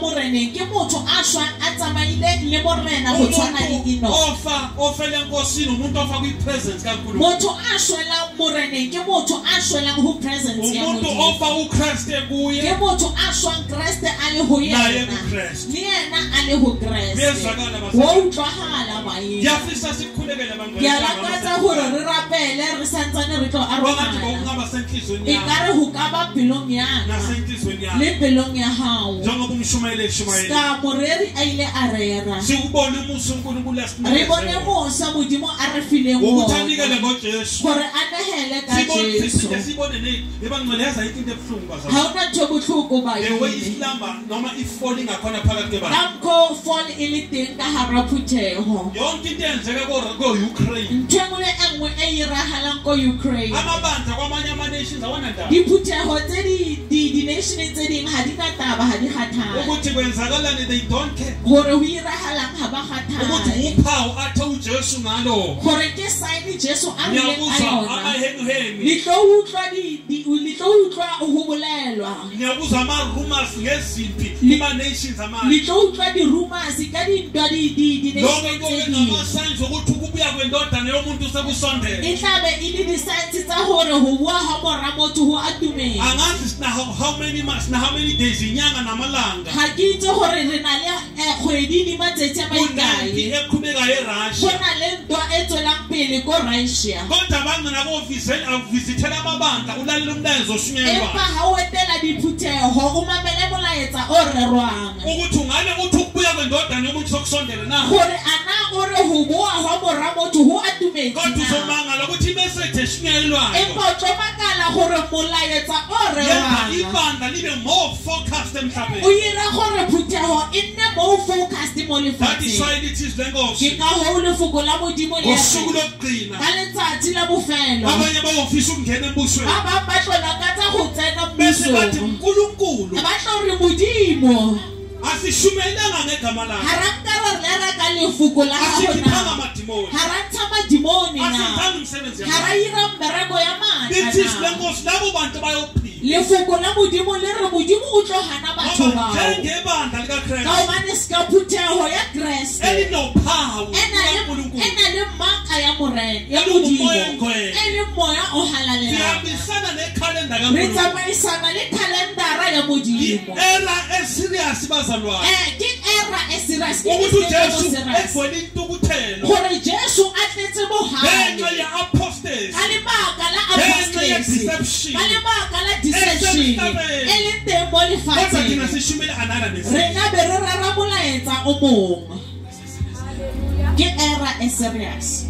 moreneng ke motho a shwang a tsamaile le morena go tshwana le umuntu enoch ofa ofela enkosini umuntu ofa kwi-presence kankulunkulu motho a shwelang moreneng ke motho a shwelang ho presence ya umuntu modimo. ofa ukreste ke kuye. Motho a shwang kreste a le Naye yena. Le yena a le ho kreste. Wo basebenzi. utlwahala baeni ngiyafisa sikhulekele abantu ke a lakatsa gore re rapele re santsane re tlo wangathi arogana bokungaba senhlizweni e ho ka ba pelong yaka le pelong ya hao njengoba umshumayeli eshumayeli ska moreri a ile a rera. Sikubone umusa unkulunkulu re asinikeze bone mosa modimo a re fileng ukuthi anikele ngojesu gore a nehele ka jesu. siphinde sibone ne ebangcwele yaza yikho into ebuhlungu bazali ga ona ntho botlhoko the way baeni isilamba noma ifoli ngakhona phakathi ka kebantu mkho fall e le teng ka hara phuthego yonke into eyenzeka ko-ukraine ntho engwe le e e iragalang ko ukraine. Amabandla kwamanye ama-nations awanandaba diphuthego tse di- di- di-nation tse dingwe ga di na taba ga di kgathale ukuthi kwenzakalani they don't care. Gore ho iragalang ga ba ukuthi kgathale uphawu athe ujesu ngalo. Gore ke sign jesu a rileng ka ngiyabuzwa yona. amahenguhengu le tlo utlwa di- di- le tlo utlwa ho bolelwa. Ngiyabuzwa ama-rumors ngezimpi Li- kuma-nations le amanye tlo utlwa di-rumors ka dintwa di- di- di-nation lokho tse kube dingwe. ngama-signs okuthi ukubuya kwendodana yomuntu sekusondele. E tlabe e le di-signs tsa gore ho bua ga mora motho ho atumeng angazi sina how how many months na how many days inyanga namalanga ga ke itse gore re na le kgwedi le matsatsi a maikae eqhubekayo go erussia na le ntwa e tswelang pele ko russia. Kodwa bangcina avisithela amabandla ulalela umlayezo empa ga o etela diphuthego o mamele molaetsa o rerwang. Ukuthi ungale uthi ukubuya kwendodana yomuntu sokusondele na? Gore ana o re ho boa gwa mora motho ho atumetse kodwa uzomangala ukuthi imeseji eshunyelwayo empa o tlo makala gore molaetsa o yenza rerwang. ibandla libe more focused o ira gore phuthego e nne mo focused mo that is lefatsheng. why it is le ke nkosi ka go lefoko la modimo le ngosuku ka lokugcina letsatsi la bofelo. Abanye bayofisa ukungena embusweni. Ba bangwe ba tlo lakatsa go tsena bese bathi mmusong. unkulunkulu ba tlo re modimo. Asishumayelanga ngegama ga lakhe ra nka ra rera ka lefoko la gago asikhithanga na amadimoni ga ra ntsha madimoni na. asithanga umsebenzi ga ra yakhe ira mbereko ya lithi le maatla na nkosi labo lefoko la modimo le re modimo o tlo gana batho ngoba bao. njengebandla ka likakrestu gobane seka phuthego ya elinophawu e na le- lukankulunkulu na le maka ya modimo e le moya o halalelang sihambisana nekhalenda re kankulunkulu tsamaisana le calendara ya modimo. Era eserious bazalwane Eh, ke era e serious ke ukuthi eng se ujesu se serious egcwele intukuthelo. Gore jesu a tletse ngenxa bohale ye-apostles ka lebaka la ngenxa apostasy. ye-deception ka lebaka la deception. Esemhlabeni. e. Leng teng mo kodwa thina lefatsheng sishumele anana rena be re rera molaetsa o mongwe ke era e serious.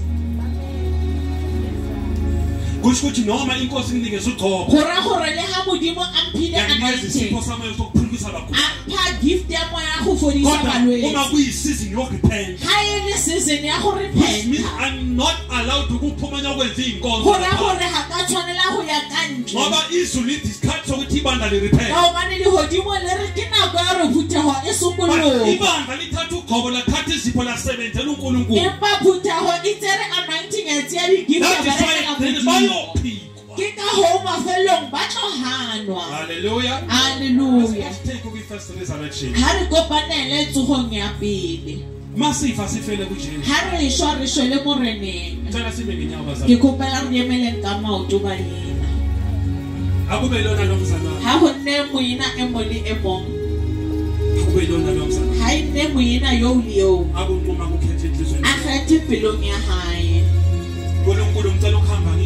Kusho ukuthi noma inkosi inikeza ugcobo go ra gore le ga modimo a mphile yanikeza isipho anointing samayo sokuphulukisa abaguli a mpha gift ya moya ya go fodisa kodwa uma kuyisizini yokurepent ga e season ya go repenta i'm not allowed ukwenza iy'nkonzo go ra gore ga ka tshwanela go ya ka ntle ngoba izulu lithi isikhathi sokuthi ibandla lirepent ka gobane legodimo le re ke nako ya re e but ibandla lithatha ugcobo lathatha izipho lasebenzela unkulunkulu. Empa phuthego e tsere anointing ya tseya digifta that is why berekela then modimo bayophikwa ke ka go mafelong ba tlo ganwa haleluya halleluja Let's take kwi-first resurrection ga re kopanele tsogong ya pele. Masifa sifele kujesu ga re šwa re šwele moreneng cela sibe ngenyawo ke kgopela re emeleng ka maoto baena akube lona lo mzalwane ga go nne moina e mo le e mong. Akube lona lo mzalwane ga e nne moina yo le yo. Akunquma kukhethe enhlizweni a kgethe pelong ya gae nkulunkulu ngicela ukuhamba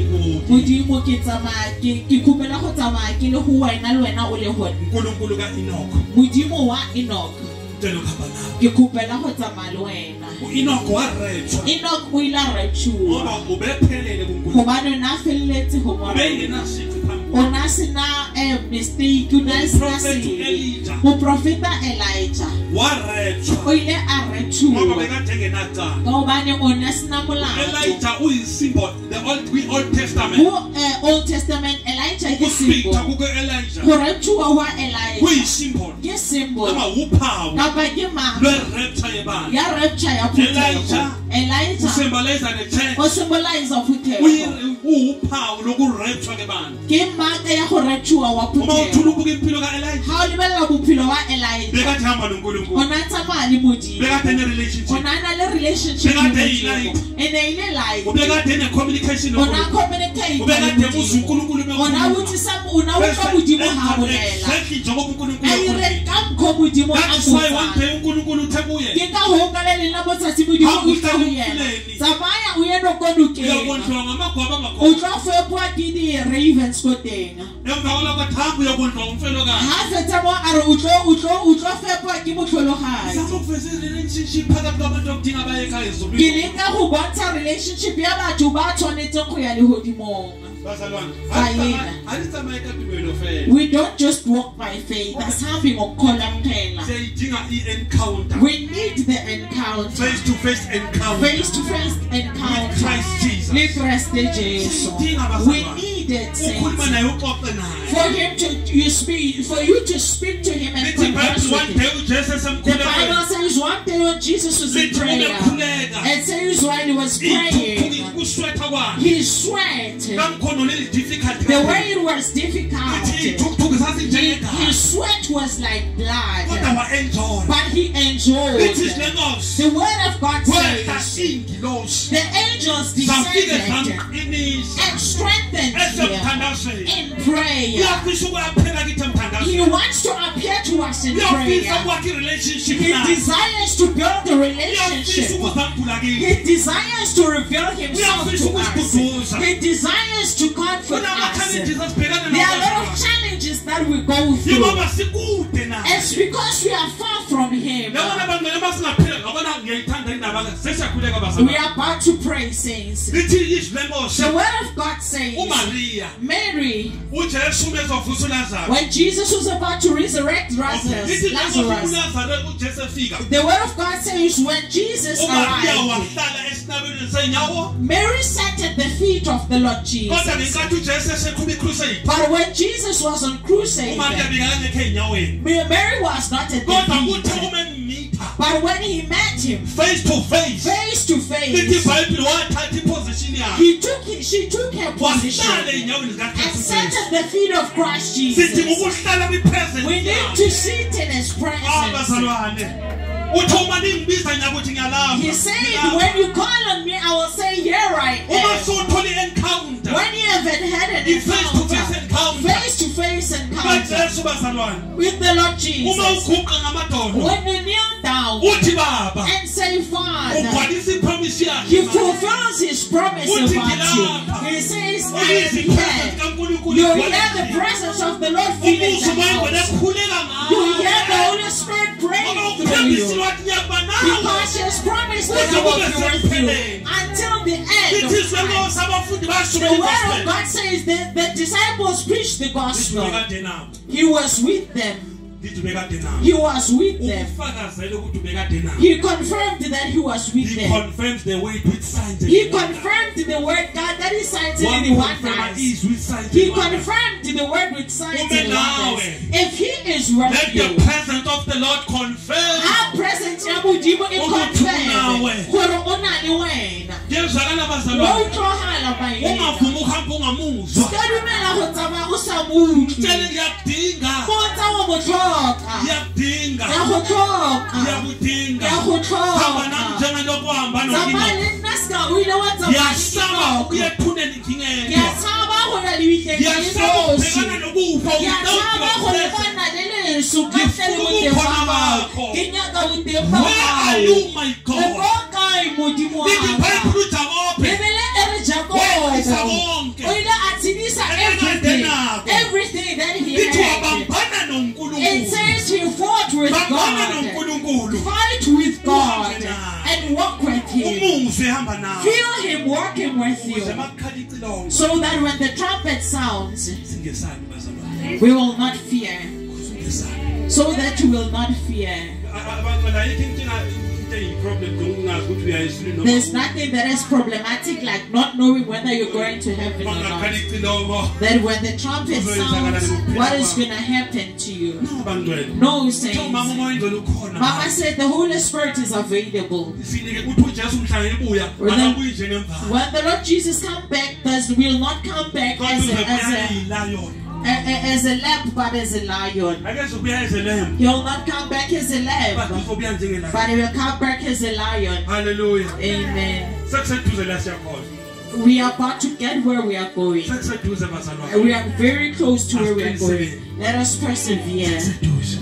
modimo ke tsamaya ke ke khupela go tsamaya ke le go wena le wena o le gone modimo wa enok ngicela ukuhamba nawe ke khupela go tsamaya le wena. Enok o ile a rechuwa ngoba ubephelele kunkulunkulu gobane o ne a feleletse go mora ubengenasici phambi o ne a sena um mistake o ne a sena Prophet sebe Elijah. warethwa o ile a ngoba rechuwa bekade engenacala ka. Gobane o ne a sena molato. Elijah uyisymbol the old kwi-old testament. Go um old testament elijah ke ukuspeak simbo kuko-elijah go rechuwa wa elijah. Kuyisymbol ke ke symbol noma uphawu kapa ke maka lwe-rapture yebandla ya rapture ya Elijah. phuthego elijah. Usymbolize the church. O symbolize phuthego Uyi- uwuphawu lokurapture kebandla ke maka ya go rapture wa uma uthula phuthego ubuka impilo ka-elija ga o lebelela bophelo wa elijah. Bekade hamba o nonkulunkulu. Na tsamaya le modimo bekade o ne-relationship na na le relationship le Bekade modimo e-light. e ne e le light ubekade ne-communication o na nonkulunkulu communicate ubekade le muza modimo unkulunkulu o na botsisa o na utlwa modimo ga bolela exactly njengoba unkulunkulu a ire ekhulile. ka mokgwa modimo a That's why one botsang day unkulunkulu uthe kuye ke ka go ka le leng la botsatsi modimo Ha o o tle tla go mo yena puleni. tsamaya o ye nokonokeng uyakondliwa ngamagwaba o amakhona tlo fepwa ke di-ravens ko teng emva kwaloko thambo uyakondliwa ngumfelokazi ga fetsa mo a re o tlo- o tlo- o tlo fepwa ke motlhologanyi Zama ukuveza i-relationship phakathi kwabantu abadinga baye ekhaya ke ezulwini. leka go bontsha relationship ya batho ba tshwanetseng go ya legodimong Bazalwane, Ba ha di yena. tsamaye- ha di tsamaye ka tumelo fela. we don't just walk by faith asihambi ngokukholwa kuphela Siyayidinga i-encounter. we need the encounter Face to face encounter. face to face With encounter Christ Jesus. le kreste jesu Siyidinga we bazalwane. need it Ukhuluma saints. naye uxoxe naye. for him to you speak for you to speak to him and Lithi converse iBhayibheli with one him. day uJesu the bible says one day when jesus was in prayer it says when he was praying. he sweat. Kamkhono leli difficult the way it was difficult Lithi ithuphuki his sweat was like Kodwa blood wa-enjoy. but he enjoyed Lithi isilengosi. the word of god Wehla says ingilosi. the angels Zafike descended zamqinisa. and strengthened him Esemthandazweni. in prayer Uyafisa ukuyaphela kithi he emthandazweni. wants to appear to us in Uyafisa prayer ukwakha i-relationship he desires to build a relationship. He desires to reveal himself Uyafisa to us. He desires to comfort Kunama-challenges us. asibhekana There are a lot of challenges that we go through. Yingoba sikude naye. It's because we are far from Him. Yabona bangcwele uma singaphila ngabona ngiyayithanda indaba ke. Sesiyakhuleka We are about to pray, saints. Lithi izwi lenkosi. The Word of God says, Mary, uJesu mezovusa uLazarus. when Jesus was about to resurrect Lazarus, Lazarus uLazarus uJesu efika. the Word of God says, when Jesus arrived, wahlala esinabeni senyawo. Mary sat at the feet of the Lord Jesus. ngenkathi uJesu eseqhuba icrusade. But when Jesus was on crusade. Mary was not at the feet. Uma But when he met him face to face. face to face, iBhayibheli wathatha iposition yakhe. he took she took her position and sat at the feet of Christ Jesus. We need to sit in his presence. Uthi uma ningibiza nyakuthi ngiyalapha. He said, when you call on me, I will say, here Uma am. sewuthole i-encounter. When you have had an encounter. Face to face encounter with the Lord Jesus, when you kneel down and say, Father, Ugcwalisa ipromise yakhe. He fulfills his promise about you. He says, I am here. You hear the presence of the Lord filling the house. You hear the. Holy Spirit praying through you. wathi ngiyakuba nawe. Because He has promised that I will be with you the end Lithi of izwe time. lenkosi abafundi The bashumayela word of. God says that the disciples preached the gospel. He was with them. Lithi ubekade nabo. He was with them. Ukufakazela ukuthi ubekade nabo. He confirmed that he was with He them. confirms the word with signs He confirmed the word God that is signs and Wakukonfirma wonders. He and confirmed the word with signs and wonders. If he is with Let the presence of the Lord confirm. our presence modimo e Ukuthi yenzakala bazalwa ungavumi ukuhamba ungamuzwa mtshele ngiyakudinga ngiyakudinga ko kae modimo Lithi waka iBhayibheli uJakobe. bebele e re jakobo Waqisa konke. o ile a tshedisa everything everything that he Lithi had it says he fought with God fight with God and walk with him Umuzwe ehamba nawe. feel him working with you so that when the trumpet sounds we will not fear so that you will not fear Abangcwele ayikho inkinga into iyi-problem zokungazi ukuthi uyayisini noma There's nothing that is problematic like not knowing whether you're going to heaven or not. That when the trumpet sounds, what is going to happen to you? No, saints. mama said the Holy Spirit is available. sinike uthi ujesu mhlanga ebuya Well, then- akabuyi njengemvana When the Lord Jesus come back, does will not come back as a, as a, yilayona a, a- as a lamb, but as a lion. akeze kubuya ezelembe He'll not come back as a lamb, but he will come back as a lion. halleluya Amen. sekuseduze la siyakhona We are about to get where we are going. sekuseduze And bazalwane We are very close to where we are going. Let us persevere.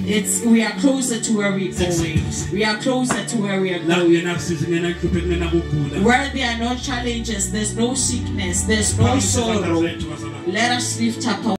It's we are closer to where we're going. We are closer to where we are going. kuyena kusizi kungena nhluphe kungena kugula Where there are no challenges, there's no sickness, there's no sorrow. Let us lift up our